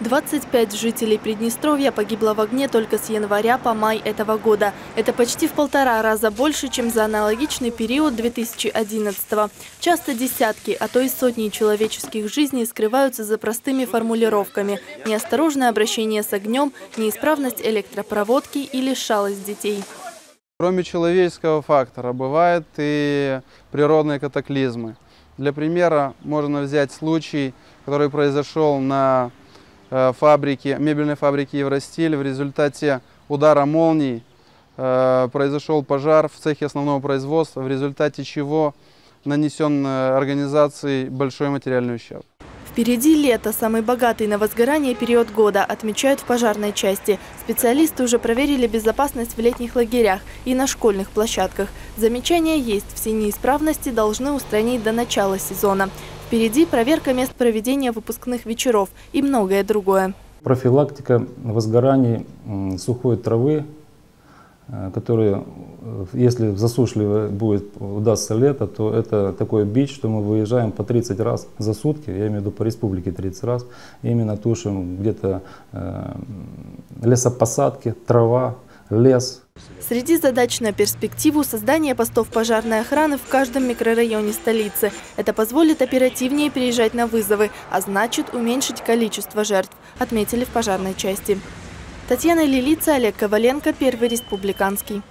25 жителей Приднестровья погибло в огне только с января по май этого года. Это почти в полтора раза больше, чем за аналогичный период 2011 -го. Часто десятки, а то и сотни человеческих жизней скрываются за простыми формулировками. Неосторожное обращение с огнем, неисправность электропроводки или шалость детей. Кроме человеческого фактора, бывают и природные катаклизмы. Для примера можно взять случай, который произошел на фабрики, мебельной фабрики Евростиль. В результате удара молний э, произошел пожар в цехе основного производства, в результате чего нанесен э, организации большой материальный ущерб. Впереди лето, самый богатый на возгорание период года, отмечают в пожарной части. Специалисты уже проверили безопасность в летних лагерях и на школьных площадках. Замечания есть, все неисправности должны устранить до начала сезона. Впереди проверка мест проведения выпускных вечеров и многое другое. Профилактика возгораний сухой травы, э, которые, э, если засушливое будет, удастся лето, то это такой бич, что мы выезжаем по 30 раз за сутки, я имею в виду по республике 30 раз, именно тушим где-то э, лесопосадки, трава, лес. Среди задач на перспективу – создание постов пожарной охраны в каждом микрорайоне столицы. Это позволит оперативнее переезжать на вызовы, а значит уменьшить количество жертв, отметили в пожарной части. Татьяна Лилица, Олег Коваленко, Первый республиканский.